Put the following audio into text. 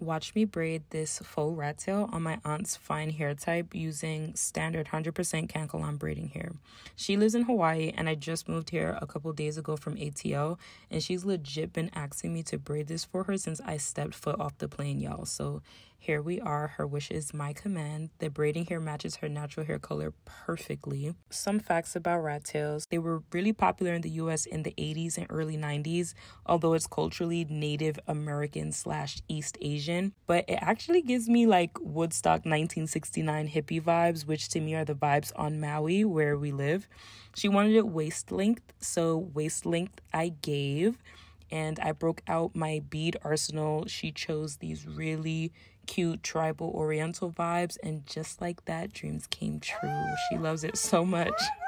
Watch me braid this faux rat tail on my aunt's fine hair type using standard 100% Kanekalon braiding hair. She lives in Hawaii and I just moved here a couple days ago from ATL and she's legit been asking me to braid this for her since I stepped foot off the plane, y'all. So here we are. Her wish is my command. The braiding hair matches her natural hair color perfectly. Some facts about rat tails. They were really popular in the US in the 80s and early 90s, although it's culturally Native American slash East Asian. But it actually gives me like Woodstock 1969 hippie vibes, which to me are the vibes on Maui where we live. She wanted it waist length, so waist length I gave and I broke out my bead arsenal. She chose these really cute tribal oriental vibes, and just like that, dreams came true. She loves it so much.